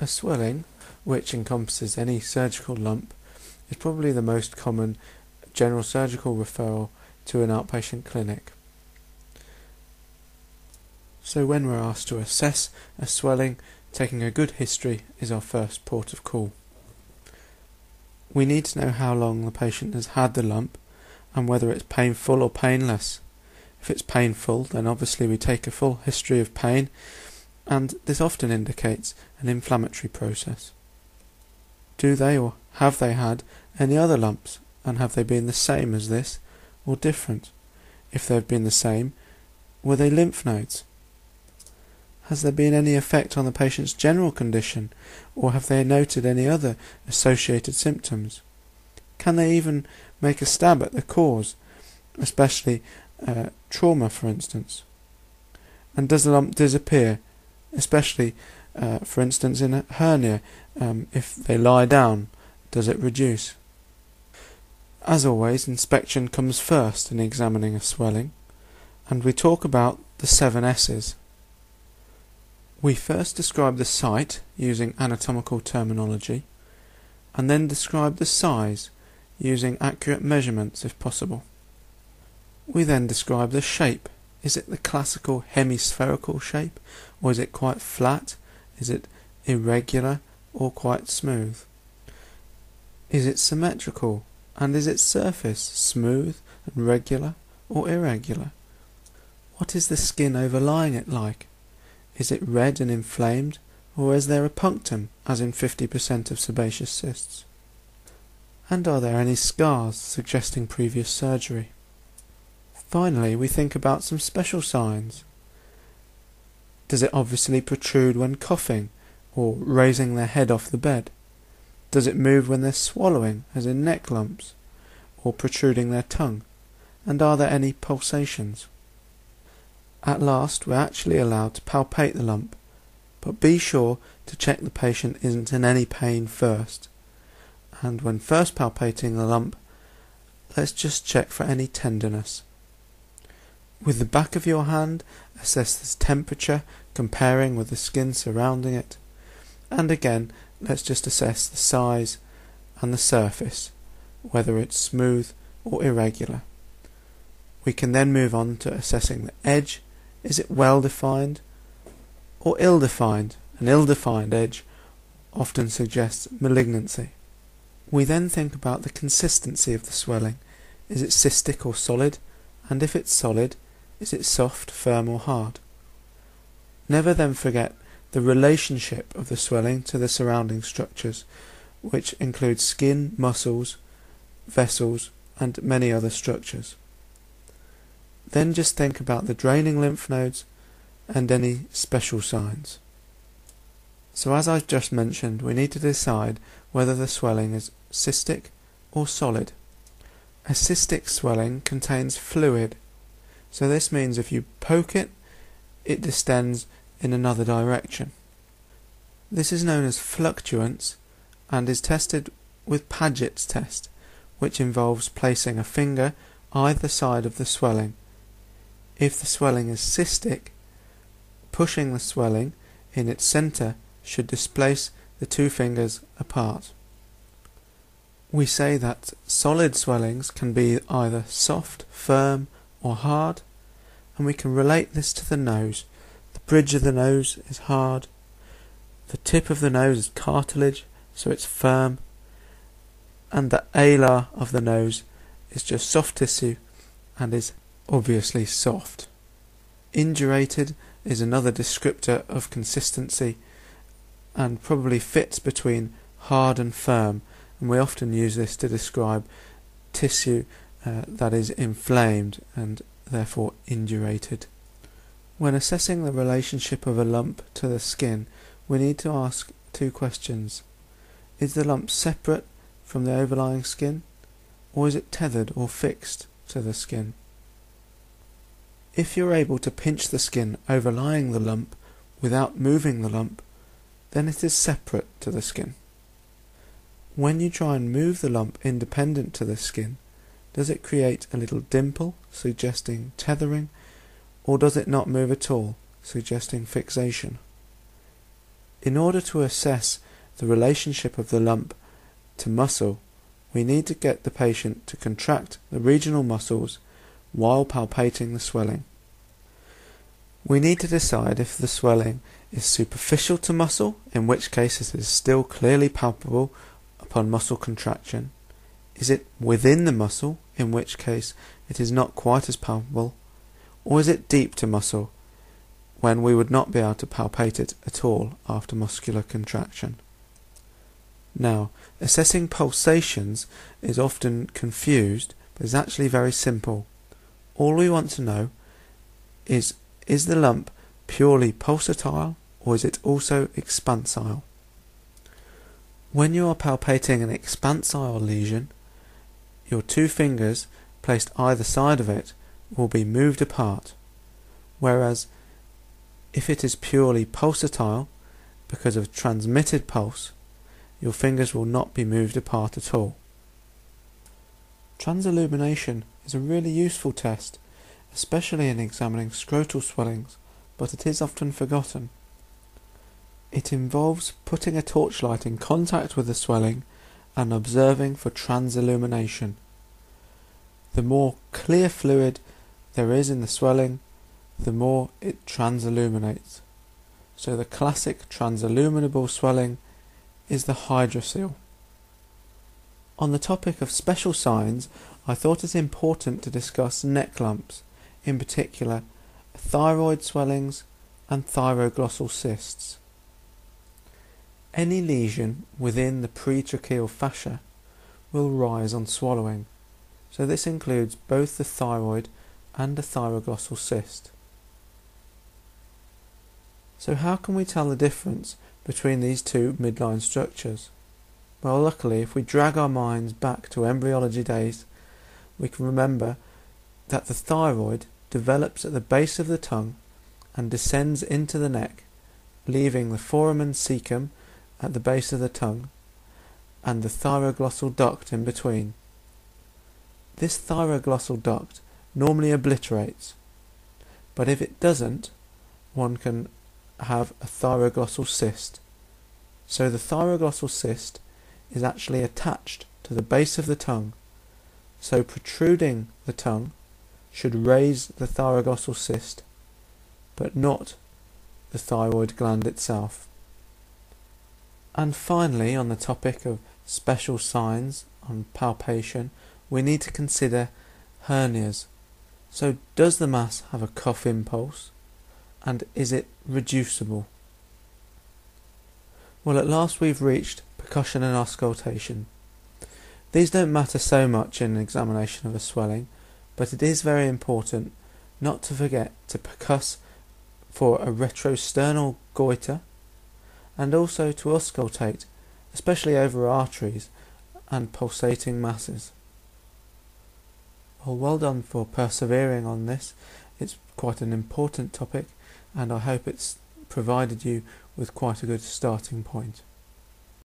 A swelling, which encompasses any surgical lump, is probably the most common general surgical referral to an outpatient clinic. So when we're asked to assess a swelling, taking a good history is our first port of call. We need to know how long the patient has had the lump and whether it's painful or painless. If it's painful, then obviously we take a full history of pain, and this often indicates an inflammatory process. Do they or have they had any other lumps, and have they been the same as this or different? If they have been the same, were they lymph nodes? Has there been any effect on the patient's general condition, or have they noted any other associated symptoms? Can they even make a stab at the cause, especially uh, trauma, for instance? And does the lump disappear, especially, uh, for instance, in a hernia? Um, if they lie down, does it reduce? As always, inspection comes first in examining a swelling, and we talk about the seven S's. We first describe the site using anatomical terminology, and then describe the size using accurate measurements if possible. We then describe the shape. Is it the classical hemispherical shape, or is it quite flat? Is it irregular or quite smooth? Is it symmetrical, and is its surface smooth and regular or irregular? What is the skin overlying it like? Is it red and inflamed, or is there a punctum, as in 50% of sebaceous cysts? And are there any scars suggesting previous surgery? Finally, we think about some special signs. Does it obviously protrude when coughing, or raising their head off the bed? Does it move when they're swallowing, as in neck lumps, or protruding their tongue? And are there any pulsations? At last we're actually allowed to palpate the lump, but be sure to check the patient isn't in any pain first. And when first palpating the lump, let's just check for any tenderness. With the back of your hand, assess the temperature comparing with the skin surrounding it. And again, let's just assess the size and the surface, whether it's smooth or irregular. We can then move on to assessing the edge is it well defined or ill defined? An ill defined edge often suggests malignancy. We then think about the consistency of the swelling. Is it cystic or solid? And if it's solid, is it soft, firm, or hard? Never then forget the relationship of the swelling to the surrounding structures, which include skin, muscles, vessels, and many other structures. Then just think about the draining lymph nodes and any special signs. So as I've just mentioned, we need to decide whether the swelling is cystic or solid. A cystic swelling contains fluid, so this means if you poke it, it distends in another direction. This is known as fluctuance and is tested with Paget's test, which involves placing a finger either side of the swelling if the swelling is cystic, pushing the swelling in its center should displace the two fingers apart. We say that solid swellings can be either soft, firm, or hard, and we can relate this to the nose. The bridge of the nose is hard, the tip of the nose is cartilage, so it's firm, and the alar of the nose is just soft tissue and is obviously soft. Indurated is another descriptor of consistency and probably fits between hard and firm, and we often use this to describe tissue uh, that is inflamed and therefore indurated. When assessing the relationship of a lump to the skin, we need to ask two questions. Is the lump separate from the overlying skin, or is it tethered or fixed to the skin? If you're able to pinch the skin overlying the lump without moving the lump, then it is separate to the skin. When you try and move the lump independent to the skin, does it create a little dimple, suggesting tethering, or does it not move at all, suggesting fixation? In order to assess the relationship of the lump to muscle, we need to get the patient to contract the regional muscles while palpating the swelling. We need to decide if the swelling is superficial to muscle, in which case it is still clearly palpable upon muscle contraction. Is it within the muscle, in which case it is not quite as palpable? Or is it deep to muscle, when we would not be able to palpate it at all after muscular contraction? Now, assessing pulsations is often confused, but is actually very simple. All we want to know is is the lump purely pulsatile or is it also expansile? When you are palpating an expansile lesion, your two fingers placed either side of it will be moved apart, whereas if it is purely pulsatile, because of transmitted pulse, your fingers will not be moved apart at all. Transillumination is a really useful test, especially in examining scrotal swellings, but it is often forgotten. It involves putting a torchlight in contact with the swelling and observing for transillumination. The more clear fluid there is in the swelling, the more it transilluminates. So the classic transilluminable swelling is the hydrocele. On the topic of special signs, I thought it important to discuss neck lumps, in particular thyroid swellings and thyroglossal cysts. Any lesion within the pretracheal fascia will rise on swallowing, so this includes both the thyroid and the thyroglossal cyst. So how can we tell the difference between these two midline structures? Well, luckily, if we drag our minds back to embryology days, we can remember that the thyroid develops at the base of the tongue and descends into the neck, leaving the foramen cecum at the base of the tongue and the thyroglossal duct in between. This thyroglossal duct normally obliterates, but if it doesn't, one can have a thyroglossal cyst. So the thyroglossal cyst is actually attached to the base of the tongue, so protruding the tongue should raise the thyroglossal cyst, but not the thyroid gland itself. And finally, on the topic of special signs on palpation, we need to consider hernias. So, does the mass have a cough impulse? and is it reducible? Well, at last we've reached percussion and auscultation. These don't matter so much in an examination of a swelling, but it is very important not to forget to percuss for a retrosternal goiter and also to auscultate, especially over arteries and pulsating masses. Well, well done for persevering on this. It's quite an important topic and I hope it's provided you with quite a good starting point.